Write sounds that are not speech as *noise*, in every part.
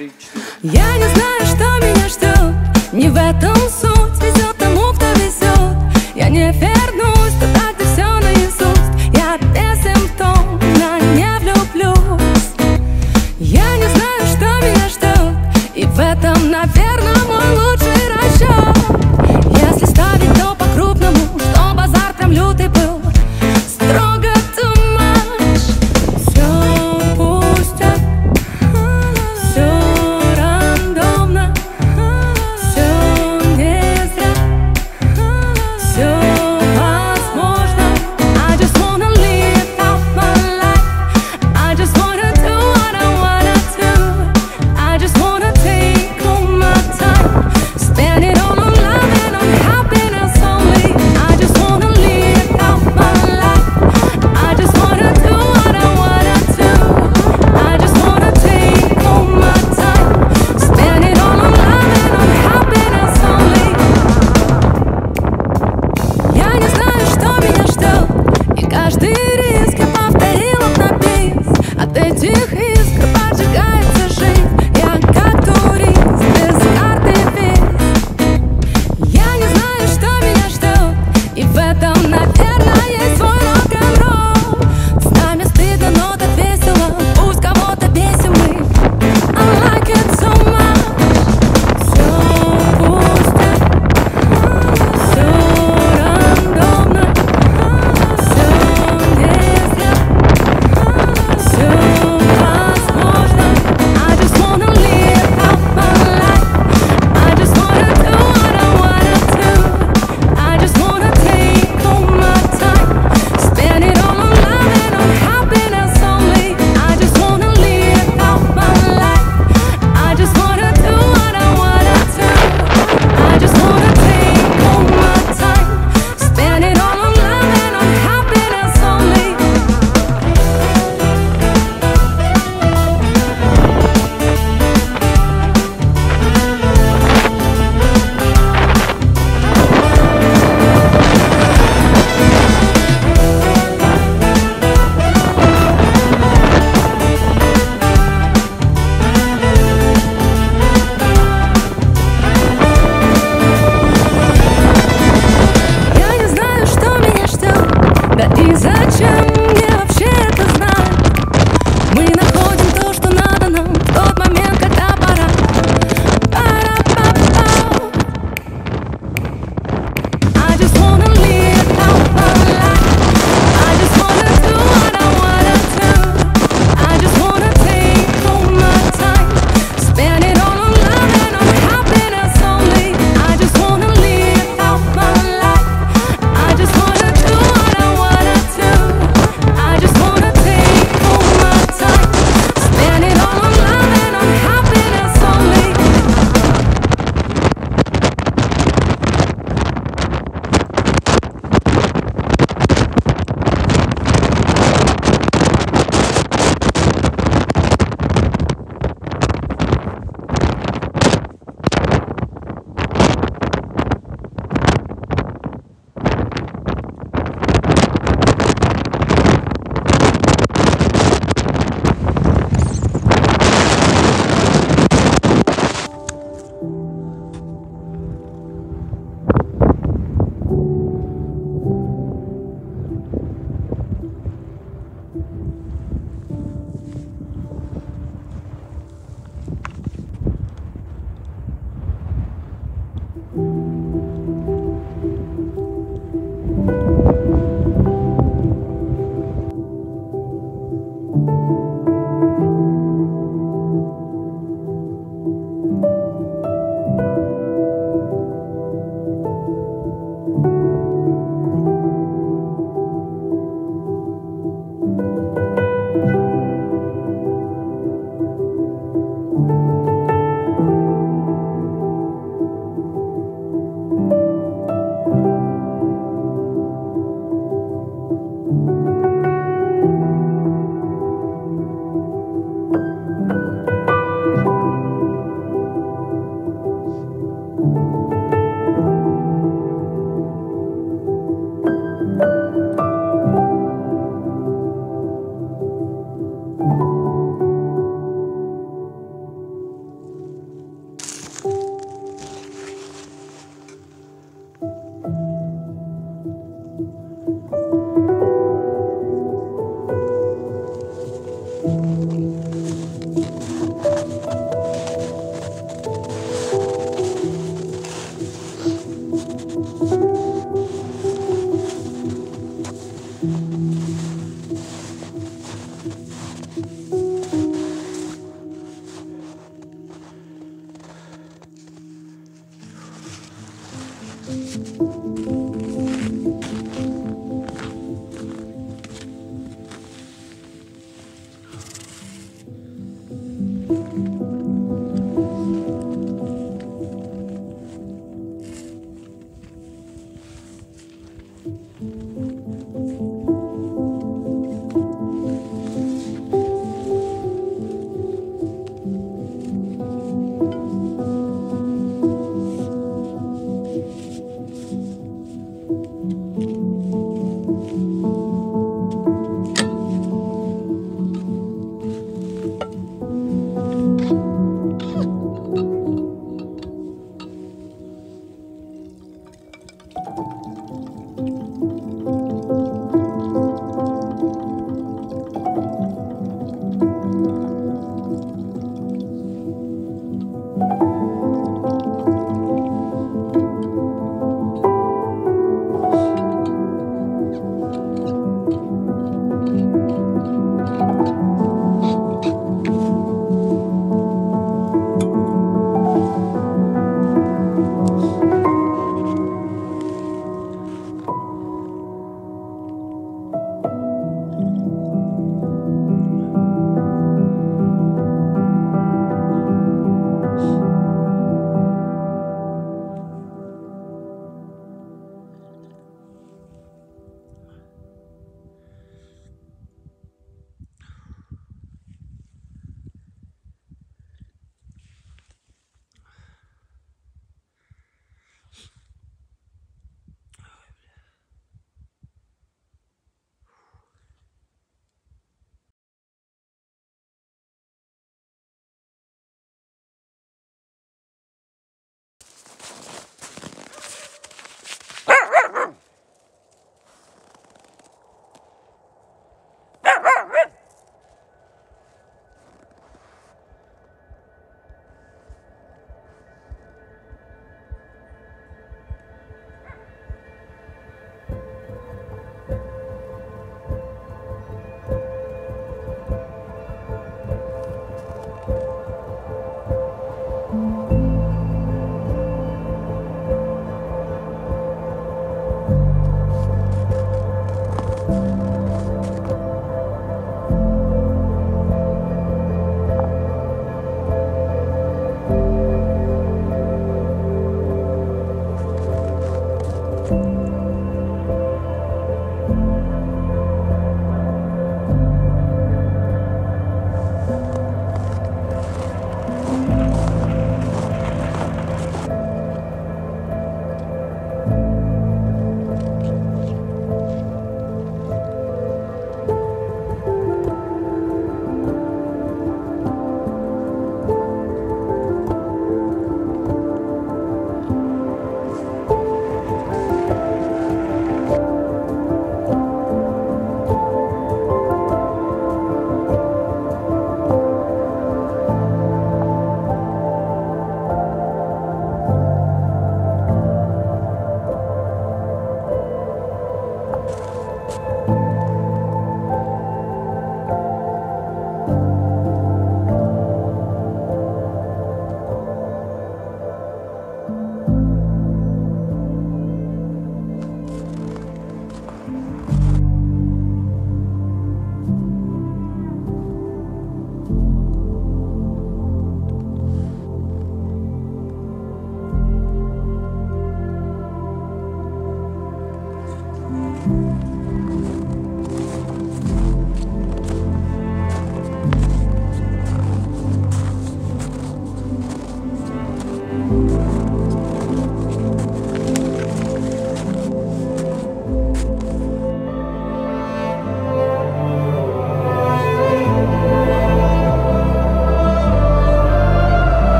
три, четыре. Я не знаю, что меня ждет, не в этом суть.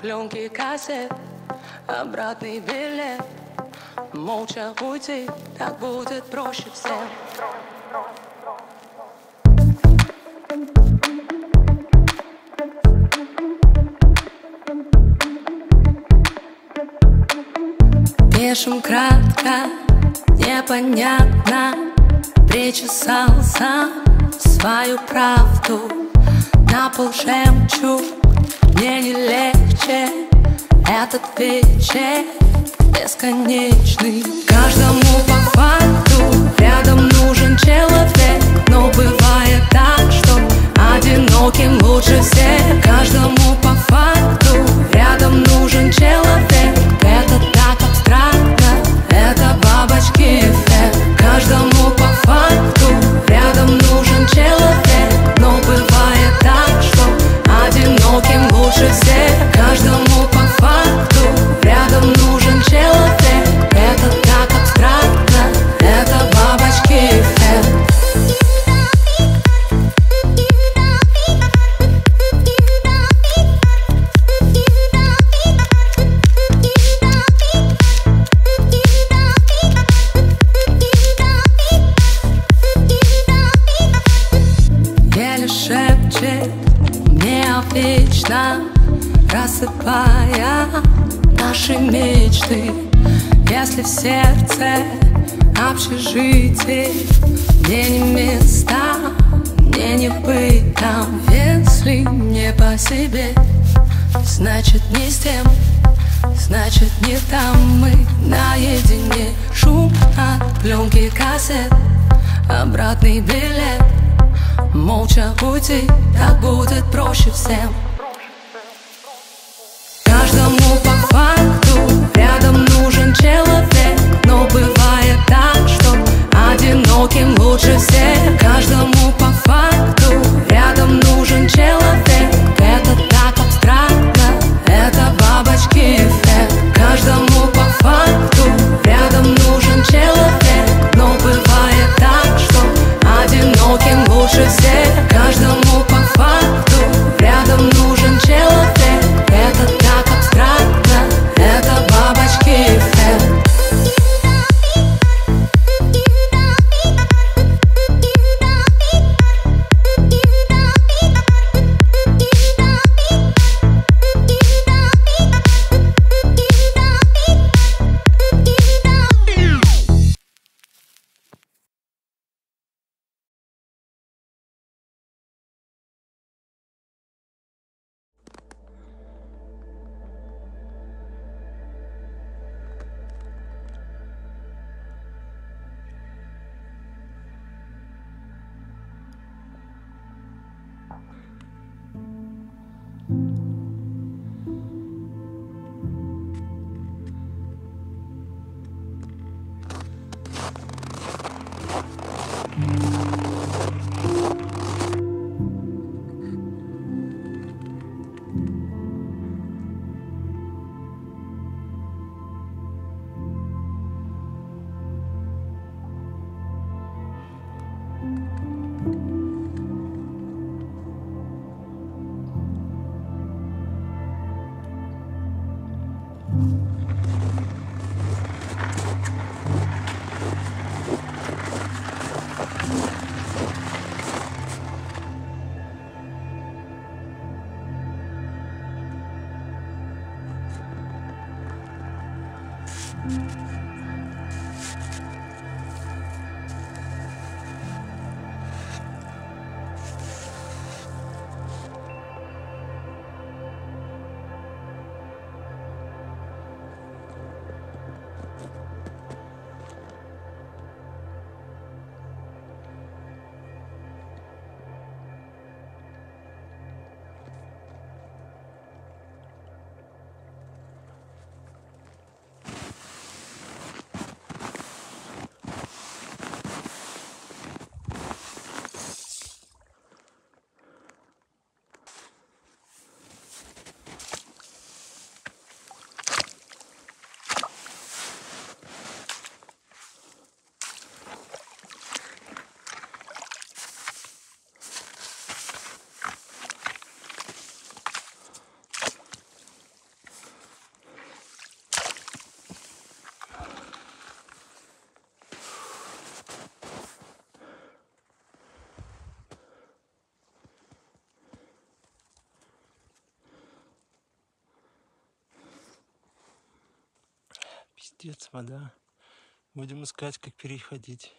Пленки кассет Обратный билет. Молча уйти, так будет проще всем. Пишем кратко, непонятно. Причесался свою правду На пол жемчуг, мне не легче Этот вечер бесконечный. Каждому по факту рядом нужен человек Но бывает так, что одиноким лучше всех. Каждому по факту рядом нужен человек. Это так абстрактно, это бабочки эффект Каждому по факту рядом нужен человек одиноким лучше вечно Рассыпая наши мечты. Если в сердце общежитие Мне не места, мне не быть там. Если не по себе, значит не с тем Значит не там. Мы наедине Шум от пленки кассет Обратный билет Молча уйти, так будет проще всем. Каждому по факту рядом нужен человек. Но бывает так, что одиноким лучше всех Música Пиздец, вода. Будем искать, как переходить.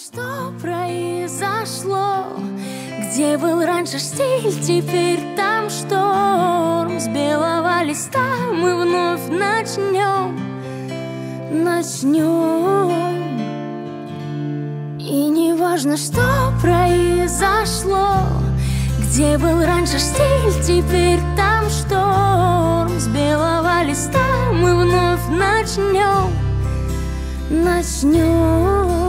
что произошло? Где был раньше стиль, теперь там шторм. С белого листа мы вновь начнем Начнем. И не важно, что произошло Где был раньше стиль, теперь там шторм. С белого листа мы вновь начнем Начнем.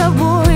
sabor.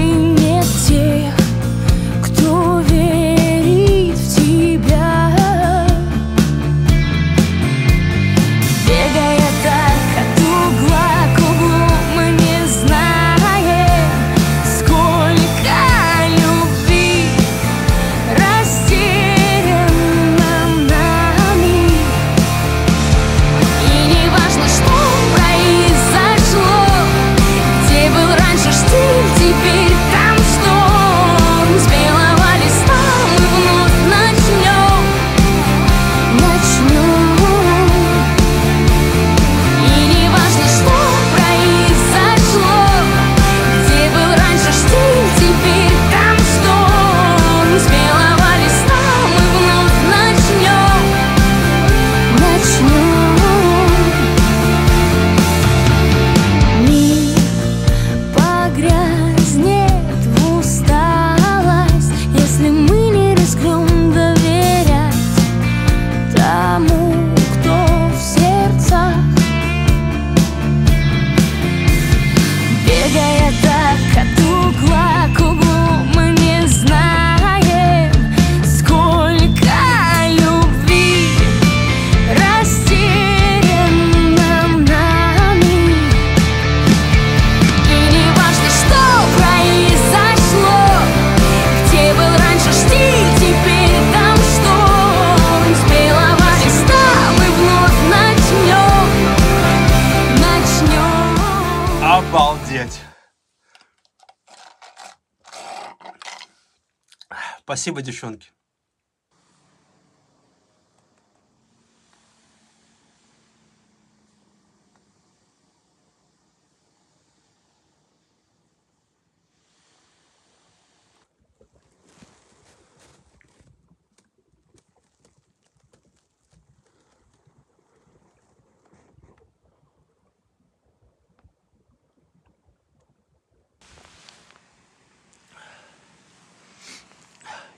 Спасибо, девчонки.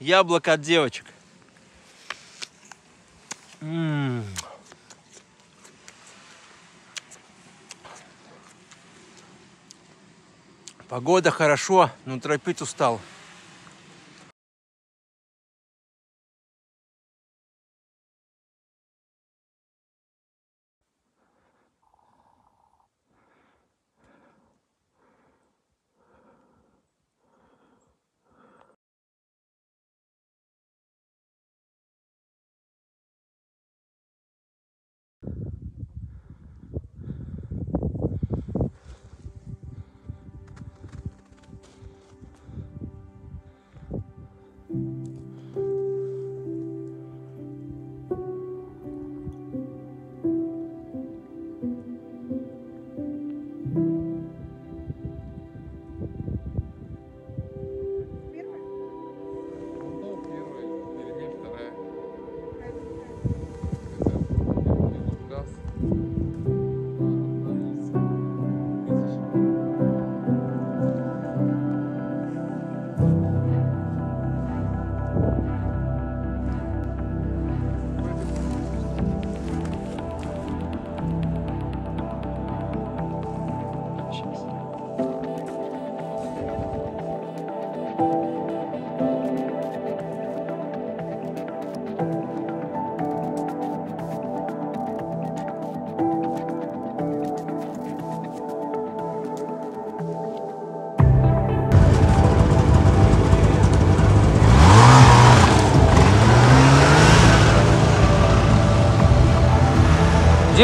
Яблоко от девочек. М. Погода хорошо, но торопить устал.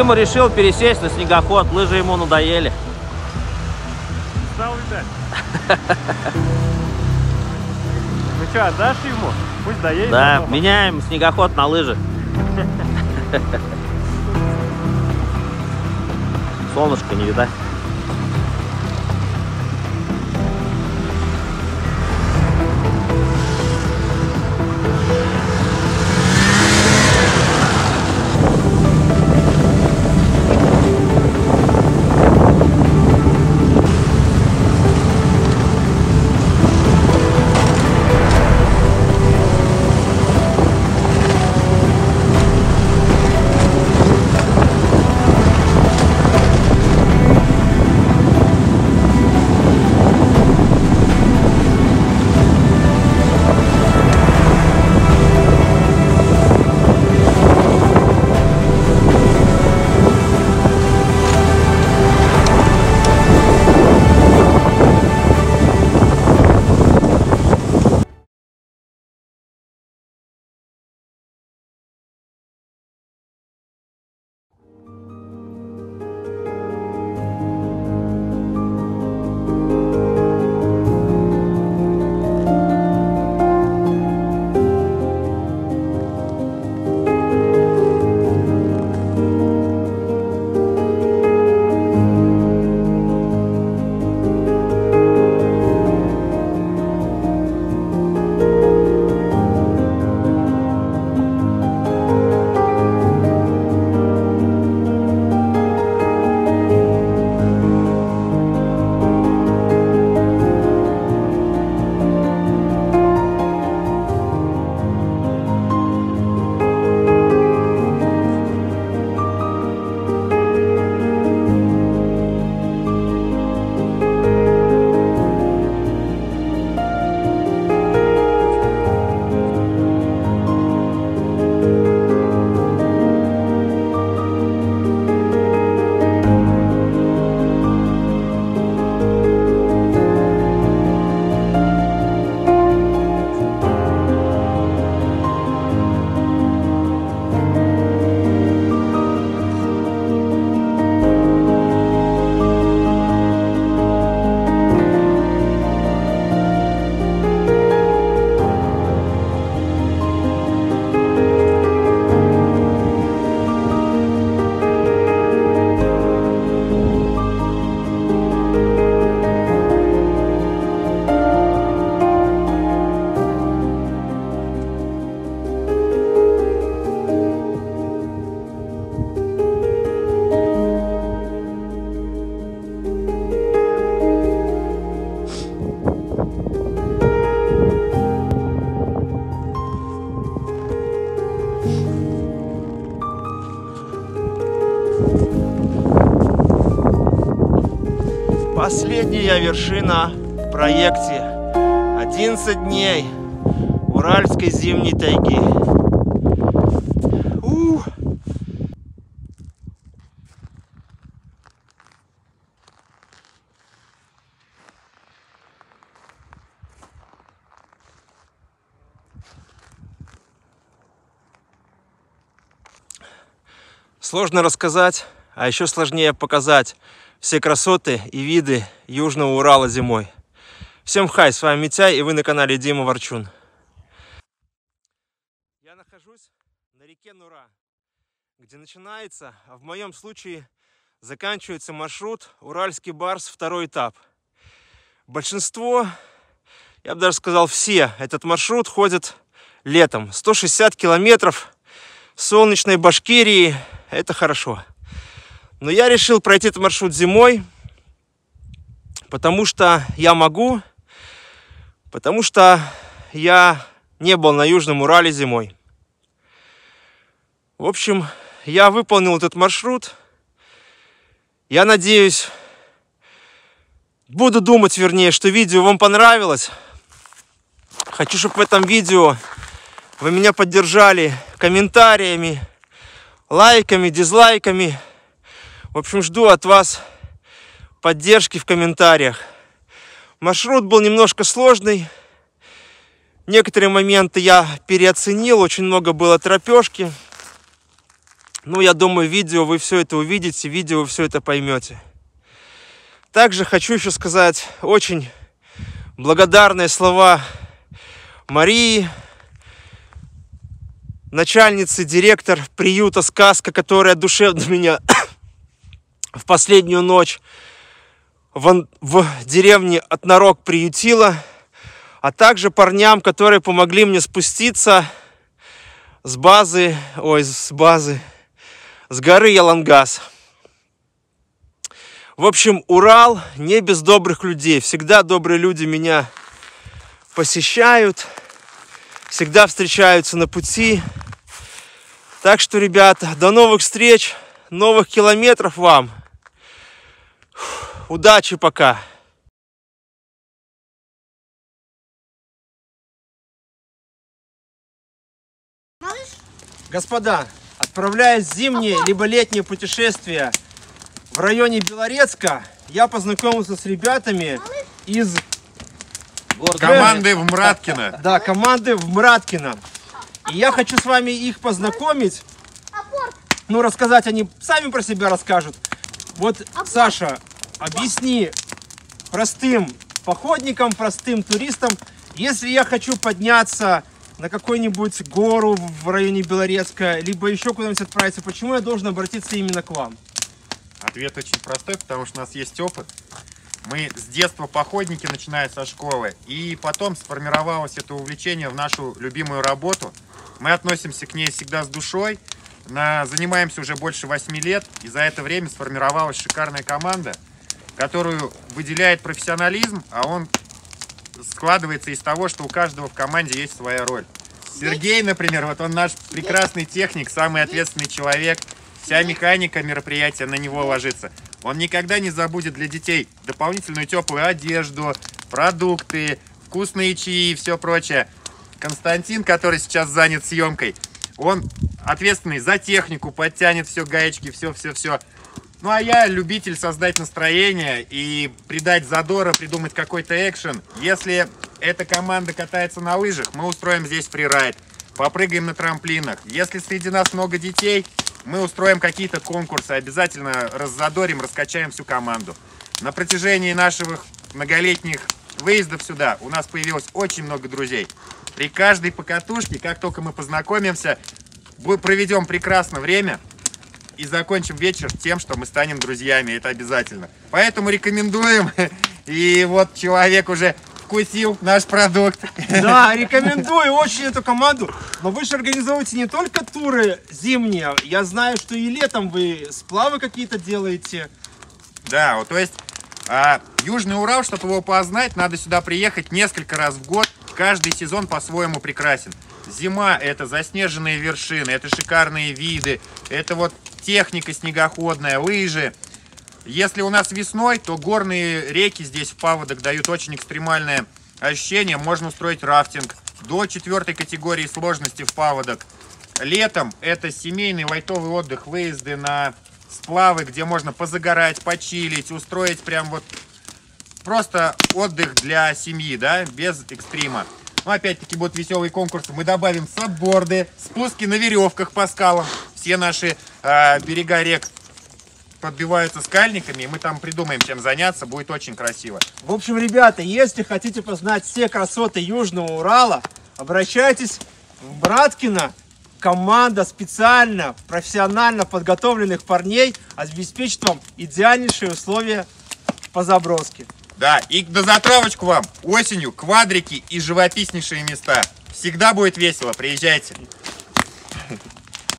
Дима решил пересесть на снегоход, лыжи ему надоели. Стал ждать. *laughs* Ну что, отдашь ему? Пусть доедет. Да, потом. меняем снегоход на лыжи. *laughs* Солнышко не видать. Последняя вершина в проекте. 11 дней Уральской зимней тайги. Ух. Сложно рассказать, а еще сложнее показать все красоты и виды Южного Урала зимой. Всем хай, с вами Митяй, и вы на канале Дима Ворчун. Я нахожусь на реке Нура, где начинается, а в моем случае заканчивается маршрут Уральский Барс, второй этап. Большинство, я бы даже сказал все, этот маршрут ходят летом. 160 километров солнечной Башкирии, это хорошо. Но я решил пройти этот маршрут зимой, потому что я могу, потому что я не был на Южном Урале зимой. В общем, я выполнил этот маршрут. Я надеюсь, буду думать, вернее, что видео вам понравилось. Хочу, чтобы в этом видео вы меня поддержали комментариями, лайками, дизлайками. В общем, жду от вас поддержки в комментариях. Маршрут был немножко сложный. Некоторые моменты я переоценил, очень много было тропежки. Ну, я думаю, видео вы все это увидите, видео вы все это поймете. Также хочу еще сказать очень благодарные слова Марии, начальницы, директор приюта «Сказка», которая душевно *coughs* меня в последнюю ночь в, в деревне Отнорог приютила, а также парням, которые помогли мне спуститься с базы, ой, с базы, с горы Ялангас. В общем, Урал не без добрых людей. Всегда добрые люди меня посещают, всегда встречаются на пути. Так что, ребята, до новых встреч, новых километров вам. Удачи пока. Господа, отправляясь в зимнее либо летнее путешествие в районе Белорецка, я познакомился с ребятами из Команды в Мраткино. *laughs* да, команды в Мраткино. И я хочу с вами их познакомить. Ну, рассказать они сами про себя расскажут. Вот, Саша, объясни простым походникам, простым туристам, если я хочу подняться на какую-нибудь гору в районе Белорецка, либо еще куда-нибудь отправиться, почему я должен обратиться именно к вам? Ответ очень простой, потому что у нас есть опыт. Мы с детства походники, начиная со школы, и потом сформировалось это увлечение в нашу любимую работу. Мы относимся к ней всегда с душой, на, занимаемся уже больше 8 лет, и за это время сформировалась шикарная команда, которую выделяет профессионализм, а он складывается из того, что у каждого в команде есть своя роль. Сергей, например, вот он наш прекрасный техник, самый ответственный человек. Вся механика мероприятия на него ложится. Он никогда не забудет для детей дополнительную теплую одежду, продукты, вкусные чаи и все прочее. Константин, который сейчас занят съемкой, он ответственный за технику, подтянет все гаечки, все-все-все. Ну а я любитель создать настроение и придать задора, придумать какой-то экшен. Если эта команда катается на лыжах, мы устроим здесь фрирайд, попрыгаем на трамплинах. Если среди нас много детей, мы устроим какие-то конкурсы, обязательно раззадорим, раскачаем всю команду. На протяжении наших многолетних выездов сюда у нас появилось очень много друзей. При каждой покатушке, как только мы познакомимся, проведем прекрасное время и закончим вечер тем, что мы станем друзьями. Это обязательно. Поэтому рекомендуем. *laughs* И вот человек уже вкусил наш продукт. Да, *laughs* рекомендую очень эту команду. Но вы же организовываете не только туры зимние. Я знаю, что и летом вы сплавы какие-то делаете. Да, вот то есть а, Южный Урал, чтобы его познать, надо сюда приехать несколько раз в год. Каждый сезон по-своему прекрасен. Зима – это заснеженные вершины, это шикарные виды, это вот техника снегоходная, лыжи. Если у нас весной, то горные реки здесь в паводок дают очень экстремальное ощущение. Можно устроить рафтинг до четвертой категории сложности в паводок. Летом это семейный лайтовый отдых, выезды на сплавы, где можно позагорать, почилить, устроить прям вот просто отдых для семьи, да, без экстрима. Опять-таки, будут веселые конкурсы. Мы добавим сабборды, спуски на веревках по скалам. Все наши э, берега рек подбиваются скальниками, и мы там придумаем, чем заняться. Будет очень красиво. В общем, ребята, если хотите познать все красоты Южного Урала, обращайтесь в Браткино. Команда специально, профессионально подготовленных парней обеспечит вам идеальнейшие условия по заброске. Да, и на затравочку вам осенью квадрики и живописнейшие места. Всегда будет весело, приезжайте.